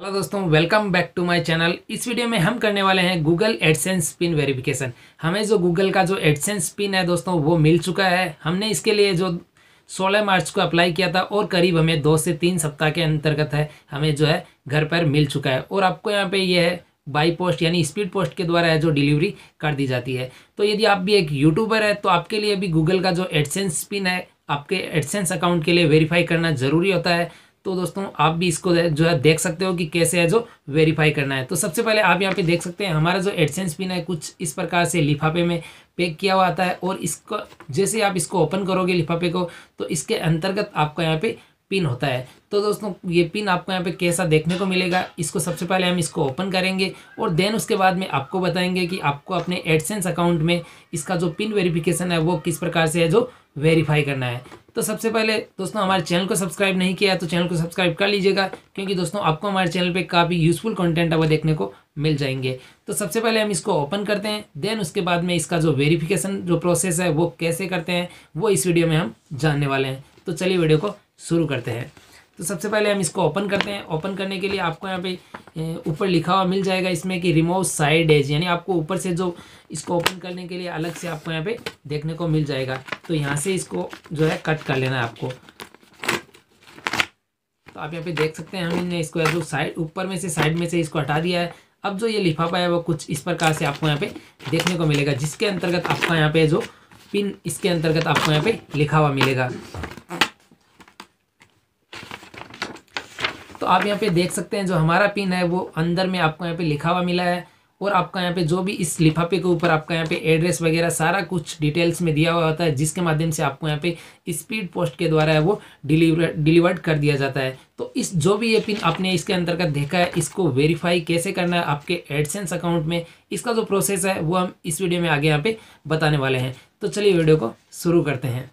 Hello दोस्तों welcome back to my channel इस video में हम करने वाले हैं गूगल एडसेंस पिन वेरिफिकेशन हमें जो गूगल का जो एडसेंस पिन है दोस्तों, वो मिल चुका है। हमने इसके लिए जो 16 मार्च को अप्लाई किया था और करीब हमें दो से तीन सप्ताह के अंतर्गत है, हमें जो है घर पर मिल चुका है। और आपको यहाँ पे ये है बाई पोस्ट यानी स्पीड पोस्ट के द्वारा है जो डिलीवरी कर दी जाती है। तो यदि आप भी एक यूट्यूबर है तो आपके लिए भी गूगल का जो एडसेंस पिन है, आपके एडसेंस अकाउंट के लिए वेरीफाई करना ज़रूरी होता है। तो दोस्तों, आप भी इसको जो है देख सकते हो कि कैसे है जो वेरीफाई करना है। तो सबसे पहले आप यहाँ पे देख सकते हैं, हमारा जो एडसेंस पिन है, कुछ इस प्रकार से लिफाफे में पैक किया हुआ आता है और इसको, जैसे आप इसको ओपन करोगे लिफाफे को तो इसके अंतर्गत आपका यहाँ पे पिन होता है। तो दोस्तों, ये पिन आपको यहाँ पे कैसा देखने को मिलेगा, इसको सबसे पहले हम इसको ओपन करेंगे और देन उसके बाद में आपको बताएँगे कि आपको अपने एडसेंस अकाउंट में इसका जो पिन वेरिफिकेशन है, वो किस प्रकार से है जो वेरीफाई करना है। तो सबसे पहले दोस्तों, हमारे चैनल को सब्सक्राइब नहीं किया तो चैनल को सब्सक्राइब कर लीजिएगा, क्योंकि दोस्तों, आपको हमारे चैनल पे काफ़ी यूज़फुल कंटेंट अब देखने को मिल जाएँगे। तो सबसे पहले हम इसको ओपन करते हैं देन उसके बाद में इसका जो वेरिफिकेशन जो प्रोसेस है, वो कैसे करते हैं, वो इस वीडियो में हम जानने वाले हैं। तो चलिए वीडियो को शुरू करते हैं। तो सबसे पहले हम इसको ओपन करते हैं। ओपन करने के लिए आपको यहाँ पे ऊपर लिखा हुआ मिल जाएगा इसमें कि रिमूव साइड एज यानी आपको ऊपर से जो इसको ओपन करने के लिए अलग से आपको यहाँ पे देखने को मिल जाएगा। तो यहाँ से इसको जो है कट कर लेना है आपको। तो आप यहाँ पे देख सकते हैं, हमने इसको जो साइड ऊपर में से साइड में से इसको हटा दिया है। अब जो ये लिफाफा है, वो कुछ इस प्रकार से आपको यहाँ पे देखने को मिलेगा, जिसके अंतर्गत आपका यहाँ पे जो पिन इसके अंतर्गत आपको यहाँ पे लिखा हुआ मिलेगा। आप यहाँ पे देख सकते हैं, जो हमारा पिन है, वो अंदर में आपको यहाँ पे लिखा हुआ मिला है और आपका यहाँ पे जो भी इस लिफाफे के ऊपर आपका यहाँ पे एड्रेस वगैरह सारा कुछ डिटेल्स में दिया हुआ होता है, जिसके माध्यम से आपको यहाँ पे स्पीड पोस्ट के द्वारा है वो डिलीवर डिलीवर्ड कर दिया जाता है। तो इस, जो भी ये पिन आपने इसके अंतर्गत देखा है, इसको वेरीफाई कैसे करना है आपके एडसेंस अकाउंट में, इसका जो प्रोसेस है, वो हम इस वीडियो में आगे यहाँ पे बताने वाले हैं। तो चलिए वीडियो को शुरू करते हैं।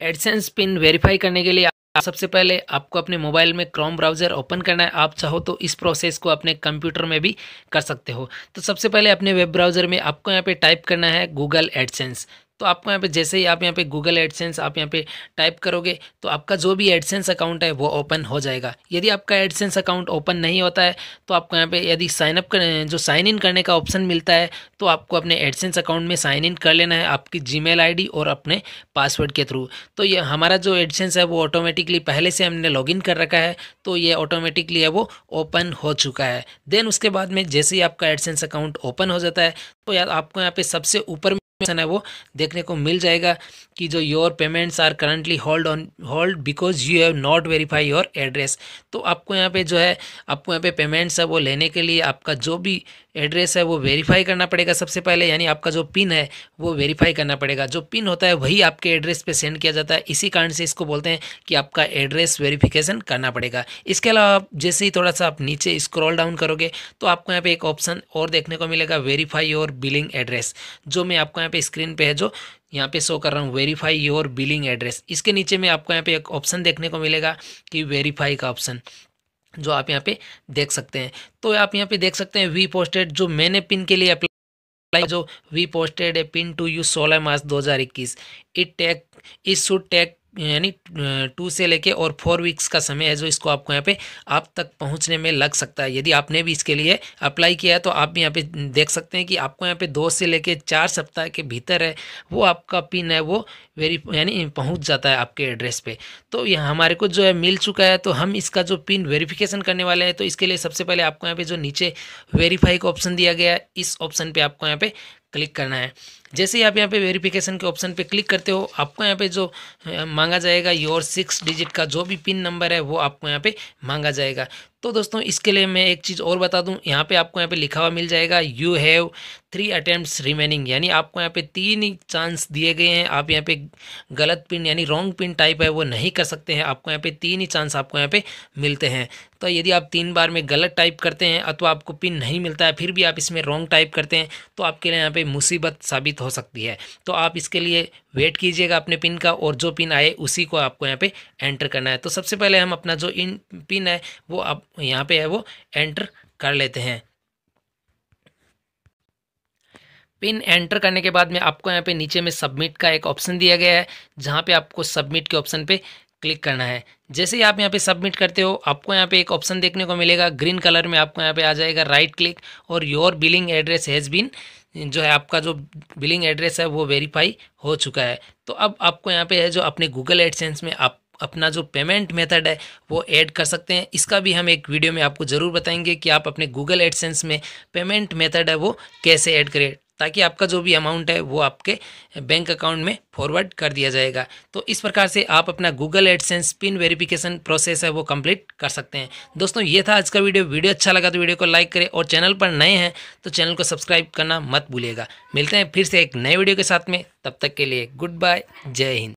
एडसेंस पिन वेरीफाई करने के लिए सबसे पहले आपको अपने मोबाइल में क्रोम ब्राउज़र ओपन करना है। आप चाहो तो इस प्रोसेस को अपने कंप्यूटर में भी कर सकते हो। तो सबसे पहले अपने वेब ब्राउज़र में आपको यहाँ पे टाइप करना है गूगल एडसेंस तो आपको यहाँ पे जैसे ही आप यहाँ पे गूगल एडसेंस आप यहाँ पे टाइप करोगे तो आपका जो भी एडसेंस अकाउंट है वो ओपन हो जाएगा। यदि आपका एडसेंस अकाउंट ओपन नहीं होता है तो आपको यहाँ पे यदि साइन अप कर, जो साइन इन करने का ऑप्शन मिलता है तो आपको अपने एडसेंस अकाउंट में साइन इन कर लेना है आपकी जी मेल और अपने पासवर्ड के थ्रू तो ये हमारा जो एडसेंस है वो ऑटोमेटिकली पहले से हमने लॉगिन कर रखा है तो ये ऑटोमेटिकली है वो ओपन हो चुका है। देन उसके बाद में जैसे ही आपका एडसेंस अकाउंट ओपन हो जाता है तो यार आपको यहाँ पे सबसे ऊपर है वो, देखने को मिल जाएगा कि जो your payments are currently hold on hold because you have not verify your address तो आपको यहाँ पे जो है, आपको यहाँ पे पेमेंट्स है वो लेने के लिए आपका जो भी एड्रेस है वो वेरीफाई करना पड़ेगा सबसे पहले, यानी आपका जो पिन है वो वेरीफाई करना पड़ेगा। जो पिन होता है वही आपके एड्रेस पे सेंड किया जाता है। इसी कारण से इसको बोलते हैं कि आपका एड्रेस वेरिफिकेशन करना पड़ेगा। इसके अलावा आप जैसे ही थोड़ा सा आप नीचे स्क्रॉल डाउन करोगे तो आपको यहाँ पे एक ऑप्शन और देखने को मिलेगा वेरीफाई योर बिलिंग एड्रेस जो मैं आपको यहाँ पे स्क्रीन पे है जो यहाँ पे शो कर रहा हूँ वेरीफाई योर बिलिंग एड्रेस इसके नीचे में आपको यहाँ पे एक ऑप्शन देखने को मिलेगा कि वेरीफाई का ऑप्शन जो आप यहाँ पे देख सकते हैं। तो आप यहाँ पे देख सकते हैं वी पोस्टेड जो मैंने पिन के लिए अप्लाई जो we posted a PIN to you सोलह March 2021 it take it should take यानी टू से लेके और फोर वीक्स का समय है जो इसको आपको यहाँ पे आप तक पहुँचने में लग सकता है। यदि आपने भी इसके लिए अप्लाई किया है तो आप भी यहाँ पे देख सकते हैं कि आपको यहाँ पे दो से लेके चार सप्ताह के भीतर है, वो आपका पिन है, वो वेरी यानी पहुँच जाता है आपके एड्रेस पे। तो यहाँ हमारे को जो है मिल चुका है तो हम इसका जो पिन वेरीफिकेशन करने वाले हैं तो इसके लिए सबसे पहले आपको यहाँ पर जो नीचे वेरीफाई का ऑप्शन दिया गया है, इस ऑप्शन पर आपको यहाँ पे क्लिक करना है। जैसे ही आप यहाँ पे वेरिफिकेशन के ऑप्शन पे क्लिक करते हो, आपको यहाँ पे जो मांगा जाएगा योर सिक्स डिजिट का जो भी पिन नंबर है, वो आपको यहाँ पे मांगा जाएगा। तो दोस्तों, इसके लिए मैं एक चीज़ और बता दूँ। यहाँ पे आपको यहाँ पे लिखा हुआ मिल जाएगा you have three attempt remaining यानी आपको यहाँ पे तीन ही चांस दिए गए हैं। आप यहाँ पे गलत पिन यानी रॉन्ग पिन टाइप है, वो नहीं कर सकते हैं। आपको यहाँ पे तीन ही चांस आपको यहाँ पे मिलते हैं। तो यदि आप तीन बार में गलत टाइप करते हैं, अथवा आपको पिन नहीं मिलता है, फिर भी आप इसमें रॉन्ग टाइप करते हैं तो आपके लिए यहाँ पे मुसीबत साबित हो सकती है। तो आप इसके लिए वेट कीजिएगा अपने पिन का, और जो पिन आए, उसी को आपको यहाँ पे एंटर करना है। तो सबसे पहले हम अपना जो इन पिन है, वो आप यहाँ पे है वो एंटर कर लेते हैं। पिन एंटर करने के बाद में आपको यहाँ पे नीचे में सबमिट का एक ऑप्शन दिया गया है, जहाँ पे आपको सबमिट के ऑप्शन पे क्लिक करना है। जैसे ही आप यहाँ पे सबमिट करते हो, आपको यहाँ पे एक ऑप्शन देखने को मिलेगा ग्रीन कलर में आपको यहाँ पे आ जाएगा राइट क्लिक और your billing address has been जो है आपका जो बिलिंग एड्रेस है, वो वेरीफाई हो चुका है। तो अब आपको यहाँ पे है जो अपने गूगल एडसेंस में आप अपना जो पेमेंट मेथड है, वो ऐड कर सकते हैं। इसका भी हम एक वीडियो में आपको ज़रूर बताएँगे कि आप अपने गूगल एडसेंस में पेमेंट मेथड है, वो कैसे ऐड करें, ताकि आपका जो भी अमाउंट है, वो आपके बैंक अकाउंट में फॉरवर्ड कर दिया जाएगा। तो इस प्रकार से आप अपना Google AdSense PIN verification process है, वो कंप्लीट कर सकते हैं। दोस्तों, ये था आज का वीडियो वीडियो अच्छा लगा तो वीडियो को लाइक करें और चैनल पर नए हैं तो चैनल को सब्सक्राइब करना मत भूलिएगा। मिलते हैं फिर से एक नए वीडियो के साथ में। तब तक के लिए गुड बाय जय हिंद।